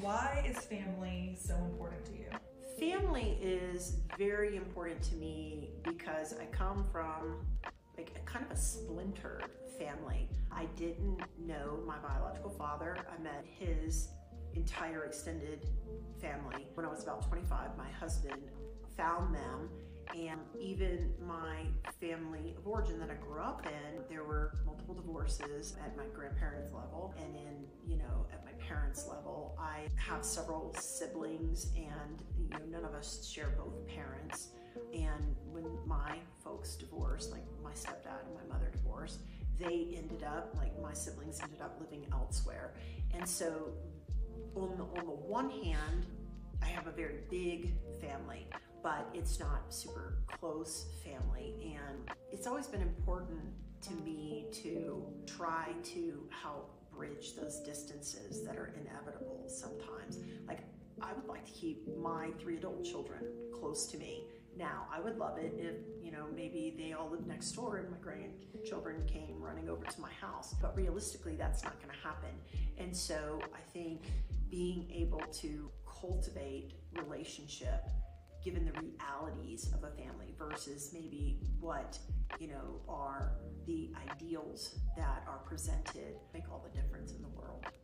Why is family so important to you? Family is very important to me because I come from like a kind of a splintered family. I didn't know my biological father. I met his entire extended family when I was about 25. My husband found them and even my family of origin that I grew up in, there were multiple divorces at my grandparents' level and in, you know, at my parents' level. Have several siblings and, you know, none of us share both parents. And when my folks divorced, like my stepdad and my mother divorced, they ended up, like my siblings ended up living elsewhere. And so on the, on the one hand, I have a very big family but it's not super close family. And it's always been important to me to try to help bridge those distances that are inevitable sometimes. Like, I would like to keep my three adult children close to me. Now, I would love it if, you know, maybe they all lived next door and my grandchildren came running over to my house. But realistically, that's not going to happen. And so I think being able to cultivate relationship given the realities of a family versus maybe what you know are the ideals that are presented make all the difference in the world